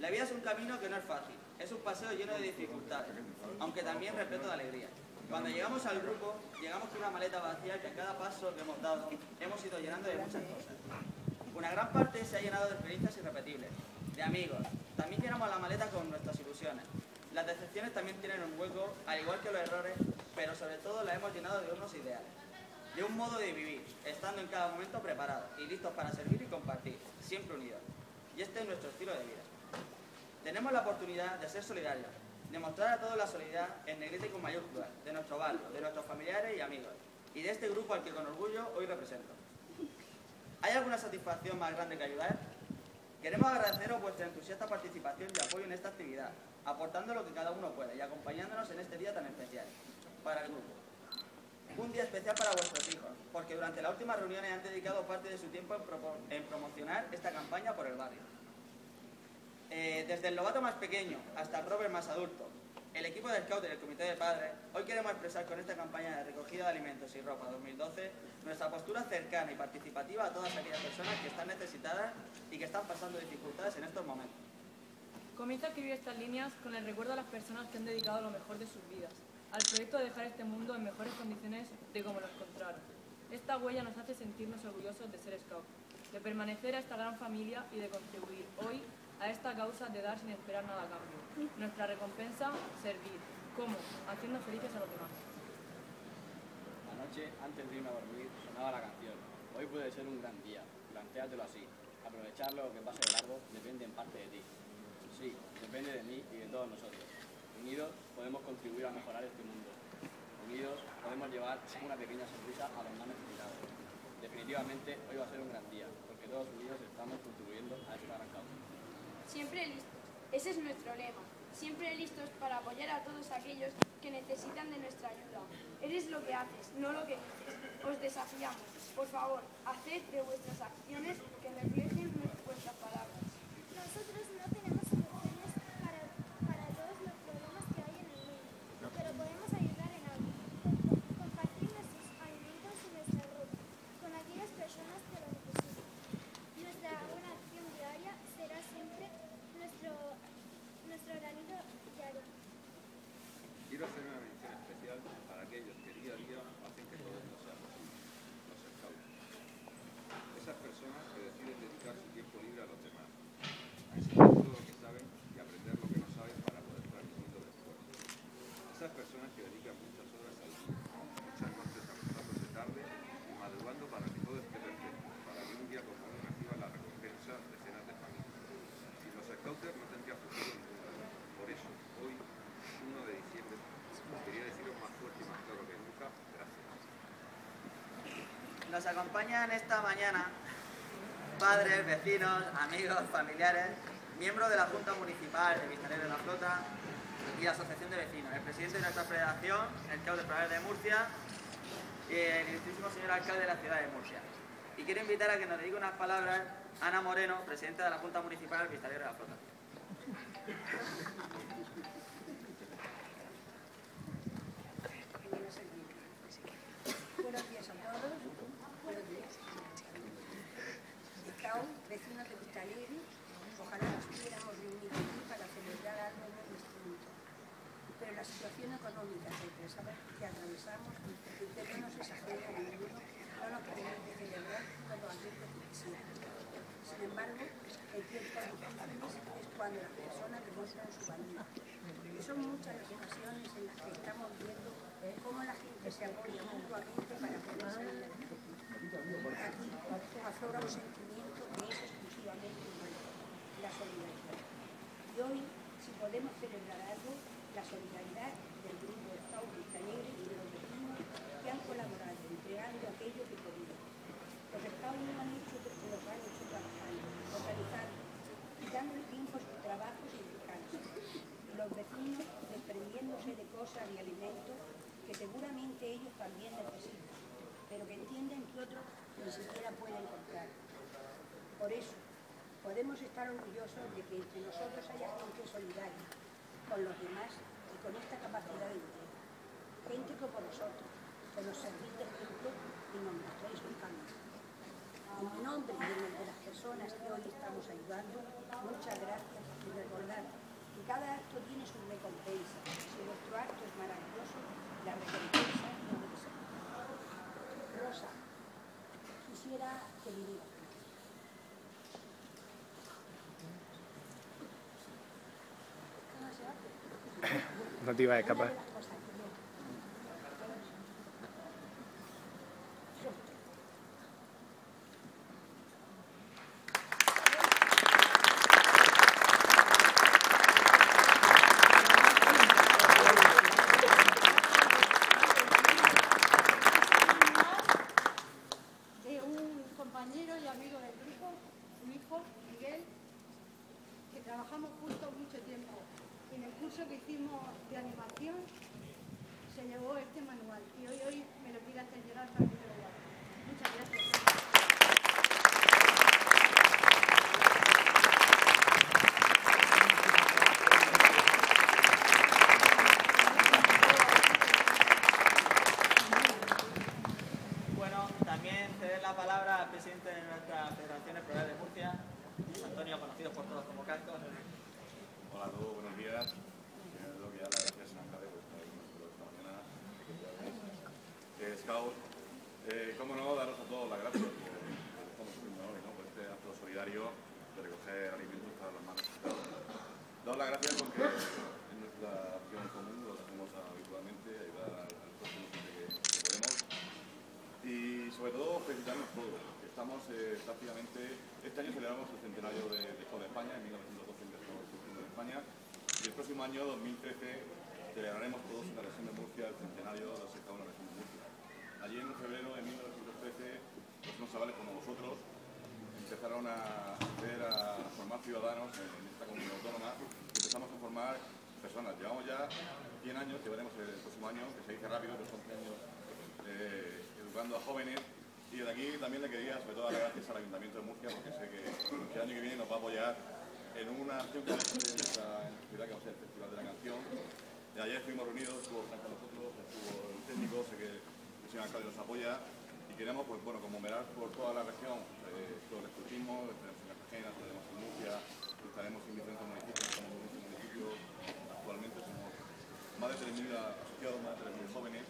La vida es un camino que no es fácil, es un paseo lleno de dificultades, aunque también repleto de alegría. Cuando llegamos al grupo, llegamos con una maleta vacía que a cada paso que hemos dado hemos ido llenando de muchas cosas. Una gran parte se ha llenado de experiencias irrepetibles, de amigos. También llenamos la maleta con nuestras ilusiones. Las decepciones también tienen un hueco, al igual que los errores, pero sobre todo la hemos llenado de unos ideales. De un modo de vivir, estando en cada momento preparados y listos para servir y compartir, siempre unidos. Y este es nuestro estilo de vida. Tenemos la oportunidad de ser solidarios, de mostrar a todos la solidaridad en negrita y con mayúsculas, de nuestro barrio, de nuestros familiares y amigos, y de este grupo al que con orgullo hoy represento. ¿Hay alguna satisfacción más grande que ayudar? Queremos agradeceros vuestra entusiasta participación y apoyo en esta actividad, aportando lo que cada uno puede y acompañándonos en este día tan especial para el grupo. Un día especial para vuestros hijos, porque durante la última reunión han dedicado parte de su tiempo en, promocionar esta campaña por el barrio. Eh, desde el lobato más pequeño hasta el rover más adulto, el equipo de Scout y el Comité de Padres, hoy queremos expresar con esta campaña de recogida de alimentos y ropa 2012 nuestra postura cercana y participativa a todas aquellas personas que están necesitadas y que están pasando dificultades en estos momentos. Comienzo a escribir estas líneas con el recuerdo a las personas que han dedicado lo mejor de sus vidas, al proyecto de dejar este mundo en mejores condiciones de como lo encontraron. Esta huella nos hace sentirnos orgullosos de ser Scout, de permanecer a esta gran familia y de contribuir hoy a esta causa de dar sin esperar nada a cambio. Nuestra recompensa, servir. ¿Cómo? Haciendo felices a los demás. Anoche, antes de irme a dormir, sonaba la canción. Hoy puede ser un gran día. Plantéatelo así. Aprovechar lo que pase de largo depende en parte de ti. Sí, depende de mí y de todos nosotros. Unidos podemos contribuir a mejorar este mundo. Unidos podemos llevar una pequeña sonrisa a los más necesitados. Definitivamente hoy va a ser un gran día, porque todos unidos estamos contribuyendo a esta gran causa. Siempre listos. Ese es nuestro lema. Siempre listos para apoyar a todos aquellos que necesitan de nuestra ayuda. Eres lo que haces, no lo que dices. Os desafiamos. Por favor, haced de vuestras acciones que reflejen vuestras palabras. Nosotros no tenemos soluciones para, para todos los problemas que hay en el mundo, pero podemos ayudar en algo. Compartir nuestros alimentos y nuestra ropa con aquellas personas que lo necesitan. Nuestra buena acción diaria será siempre nuestro, nuestro granito diario. Quiero hacer una mención especial para aquellos que día a día hacen que todo esto sea posible, los scouts. Esas personas que deciden dedicar su tiempo libre a los demás, a enseñar todo lo que saben y aprender lo que no saben para poder estar el mundo después. Esas personas que dedican muchas horas al día, muchas noches acostándose tarde y madrugando para que todo esté perfecto, para que un día como hoy reciban la recompensa de cenas de familia. Sin los scouters no tendría futuro ningún lado. Por eso, hoy, 1 de diciembre, quería deciros más fuerte y más claro que nunca, gracias. Nos acompañan esta mañana padres, vecinos, amigos, familiares, miembros de la Junta Municipal de Vistalero de la Flota y Asociación de Vecinos, el presidente de nuestra federación, el CAU de Prades de Murcia y el ilustrísimo señor alcalde de la ciudad de Murcia. Y quiero invitar a que nos diga unas palabras Ana Moreno, presidenta de la Junta Municipal de Vistalero de la Flota. Buenos días a todos. Buenos días. Scout, vecinos de Vistalegre, ojalá nos pudiéramos reunir aquí para celebrar algo muy distinto. Pero la situación económica que que atravesamos y que no nos exagera a ninguno, no nos permite celebrar todo aquello que quisiéramos. Sin embargo, en tiempos difíciles es cuando las personas demuestran su valía. Y son muchas las ocasiones en las que estamos viendo cómo la gente se apoya mutuamente para poder salir. Aquí aflora un sentimiento que es exclusivamente humano, la solidaridad. Y hoy, si podemos celebrar algo, la solidaridad del grupo Scout Vistalegre y de los vecinos que han colaborado entregando aquello que podían. Los no han hecho lo han hecho trabajando, organizando y dando tiempo a sus trabajos y descansos. Los vecinos desprendiéndose de cosas y alimentos que seguramente ellos también necesitan, pero que entienden que otros ni siquiera pueden comprar. Por eso, podemos estar orgullosos de que entre nosotros haya gente solidaria con los demás y con esta capacidad de entrega. Gente como vosotros, que nos servís de ejemplo y nos mostráis un camino. En mi nombre y en el de las personas que hoy estamos ayudando, muchas gracias y recordar que cada acto tiene su recompensa. Si vuestro acto es maravilloso, la recompensa no ser. Rosa, quisiera que viniera. Hace? No te iba a escapar. Una de las cosas que yo- de un compañero y amigo del grupo, su hijo, Miguel, que trabajamos juntos mucho tiempo. Y en el curso que hicimos de animación se llevó este manual y hoy, hoy me lo quiere hacer llegar para que yo lo vea. Muchas gracias. Bueno, también ceder la palabra al presidente de nuestra Federación Escolar de Murcia, Antonio, conocido por todos como Casco. Hola a todos, buenos días. En primer lugar, las gracias a Ancade por estar con nosotros esta mañana. Eh, Scout, eh, cómo todos las gracias por hoy, ¿no? por este acto solidario de recoger alimentos para los más necesitados. Daros las gracias porque es nuestra acción común, lo hacemos habitualmente, ayudar al, próximo que, que. Y sobre todo felicitarnos todos, estamos eh, prácticamente, este año celebramos el centenario de, de de España, en 1912 empezó el Centro de España, y el próximo año, 2013, celebraremos todos en la región de Murcia el centenario de la secta de la región de Murcia. Allí en febrero de 1913, pues unos chavales como vosotros empezaron a hacer formar ciudadanos en, esta comunidad autónoma empezamos a formar personas. Llevamos ya 100 años, que veremos el próximo año, que se dice rápido, pero son 100 años eh, educando a jóvenes. Y de aquí también le quería, sobre todo, dar gracias al Ayuntamiento de Murcia, porque sé que, el año que viene nos va a apoyar en una acción que vamos a en nuestra ciudad, que va a ser el Festival de la Canción. Y ayer estuvimos reunidos, estuvo con nosotros, estuvo el técnico, sé que señor alcalde nos apoya. Y queremos, pues bueno, como verar por toda la región, eh, todo el escultismo, estaremos en Cartagena, estaremos en Murcia, estaremos en diferentes municipios, en muchos municipios, actualmente somos más de 3.000 asociados, más de 3.000 jóvenes,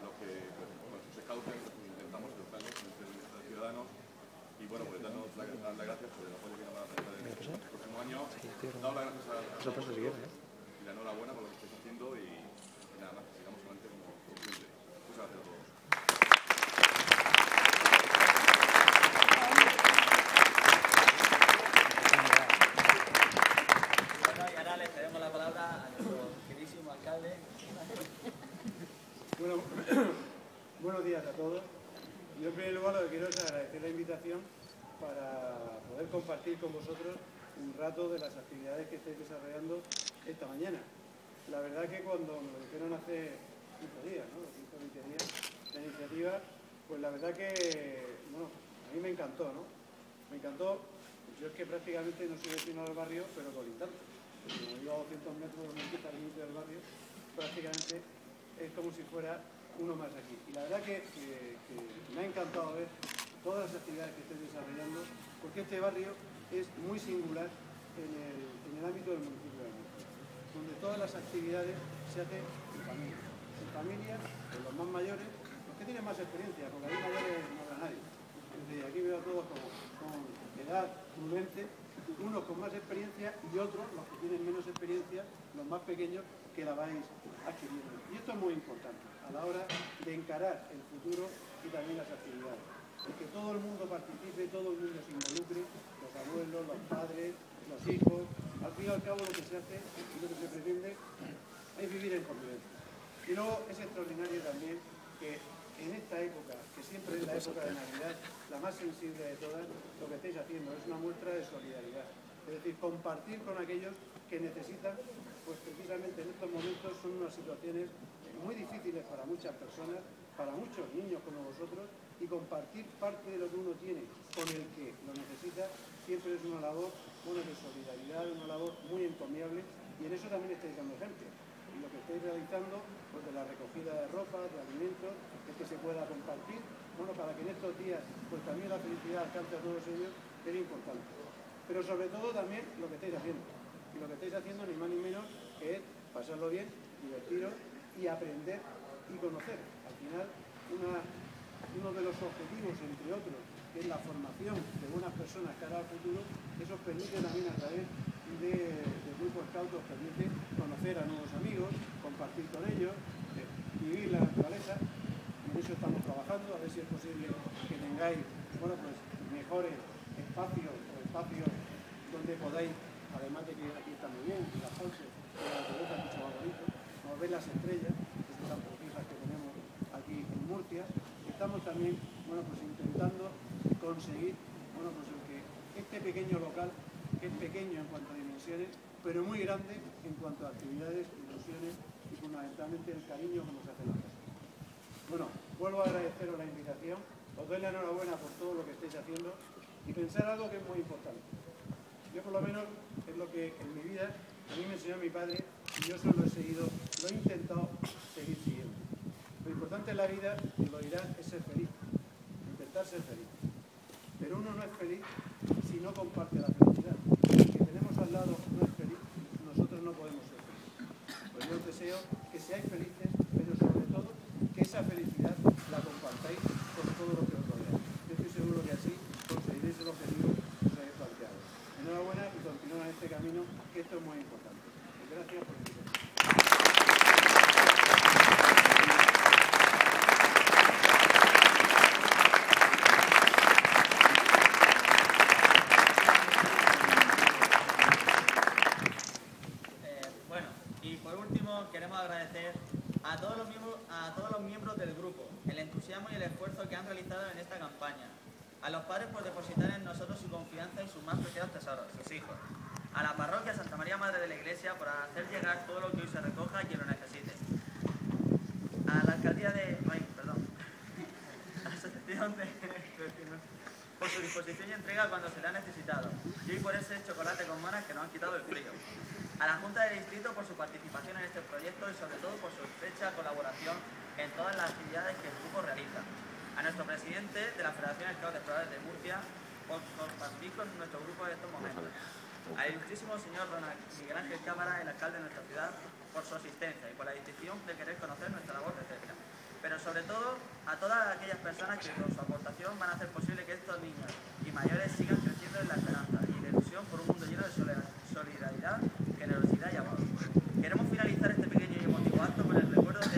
los que pues, con sus scouts intentamos educarlos los ciudadanos y bueno, pues darnos la- dar las gracias por el apoyo que nos van a prestar el próximo año. Dar las gracias a, a todos vosotros y la enhorabuena por lo que estáis haciendo y nada más, sigamos adelante como, como siempre. Muchas gracias a todos. Bueno, y ahora le cedemos la palabra a nuestro queridísimo alcalde. Bueno, buenos días a todos. Yo en primer lugar lo que quiero es agradecer la invitación para poder compartir con vosotros un rato de las actividades que estáis desarrollando esta mañana. La verdad que cuando me lo dijeron hace 15 días, ¿no? 15 o 20 días, la iniciativa, pues la verdad que, bueno, a mí me encantó, ¿no? Me encantó, yo es que prácticamente no soy vecino del barrio, pero colindante. Como vivo a 200 metros donde empieza el inicio del barrio, prácticamente es como si fuera uno más aquí. Y la verdad que, me ha encantado ver todas las actividades que estáis desarrollando, porque este barrio es muy singular en el, ámbito del municipio de Murcia, donde todas las actividades se hacen en familia. En familia, con los más mayores, los que tienen más experiencia, porque aquí mayores no habrá nadie. Aquí veo todos edad prudente, unos con más experiencia y otros, los que tienen menos experiencia, los más pequeños, que la vais adquiriendo. Y esto es muy importante a la hora de encarar el futuro y también las actividades. El que todo el mundo participe, todo el mundo se involucre, los abuelos, los padres, los hijos. Al fin y al cabo lo que se hace y lo que se pretende es vivir en convivencia. Y luego es extraordinario también que en esta época, que siempre es la época de Navidad, la más sensible de todas, lo que estáis haciendo es una muestra de solidaridad. Es decir, compartir con aquellos que necesitan, pues precisamente en estos momentos son unas situaciones muy difíciles para muchas personas, para muchos niños como vosotros, y compartir parte de lo que uno tiene con el que lo necesita siempre es una labor bueno, de solidaridad, una labor muy encomiable, y en eso también estáis dando ejemplo que estáis realizando, pues de la recogida de ropa, de alimentos, es que se pueda compartir bueno, para que en estos días pues también la felicidad alcance a todos ellos, es importante. Pero sobre todo también lo que estáis haciendo. Y lo que estáis haciendo ni más ni menos que es pasarlo bien, divertiros y aprender y conocer. Al final, uno de los objetivos, entre otros, que es la formación de buenas personas cara al futuro, eso permite también a través de, del grupo Scout, os permite conocer a nuevos amigos, compartir con ellos, eh, vivir la naturaleza. En eso estamos trabajando, a ver si es posible que tengáis bueno, pues, mejores espacios espacios donde podáis, además de que aquí está muy bien, la Ponce, la mucho más bonito, como ver las estrellas, que son tan precisas que tenemos aquí en Murcia. Estamos también bueno, pues, intentando conseguir bueno, pues, que este pequeño local, que es pequeño en cuanto a dimensiones, pero muy grande en cuanto a actividades, ilusiones y fundamentalmente el cariño que nos hacen las personas. Bueno, vuelvo a agradeceros la invitación, os doy la enhorabuena por todo lo que estáis haciendo y pensar algo que es muy importante. Yo por lo menos es lo que en mi vida a mí me enseñó mi padre y yo solo he seguido, lo he intentado seguir siguiendo. Lo importante en la vida, y lo dirán, es ser feliz, intentar ser feliz. Pero uno no es feliz si no comparte la felicidad. El que tenemos al lado no es feliz, nosotros no podemos ser felices. Pues yo os deseo que seáis felices, pero sobre todo que esa felicidad la compartáis con todo lo que os rodea. Yo estoy seguro que así conseguiréis el objetivo que os habéis planteado. Enhorabuena y continúa en este camino, que esto es muy importante. Gracias por invitarme. Eh, bueno, y por último queremos agradecer a todos, los miembros, a todos los miembros del grupo el entusiasmo y el esfuerzo que han realizado en esta campaña, a los padres por depositar en nosotros su confianza y sus más preciados tesoros, sus hijos, a la parroquia Santa María Madre de la Iglesia por hacer llegar todo lo que hoy se recoja a quien lo necesite, a la alcaldía de... Ay, perdón. A la asociación de... por su disposición y entrega cuando se le ha necesitado, y por ese chocolate con monas que nos han quitado el frío. A la Junta de Distrito por su participación en este proyecto y sobre todo por su estrecha colaboración en todas las actividades que el grupo realiza. A nuestro presidente de la Federación Scout de Exploradores de Murcia por compartir con nuestro grupo en estos momentos. Al ilustrísimo señor don Miguel Ángel Cámara, el alcalde de nuestra ciudad, por su asistencia y por la distinción de querer conocer nuestra labor de cerca. Pero sobre todo a todas aquellas personas que con su aportación van a hacer posible que estos niños y mayores sigan creciendo en la esperanza y la ilusión por un mundo lleno de solidaridad, generosidad y amor. Queremos finalizar este pequeño y emotivo acto con el recuerdo de